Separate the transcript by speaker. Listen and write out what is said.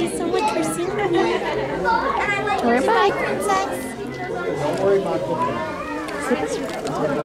Speaker 1: you so much for seeing me.
Speaker 2: We're back.
Speaker 3: Don't worry about it.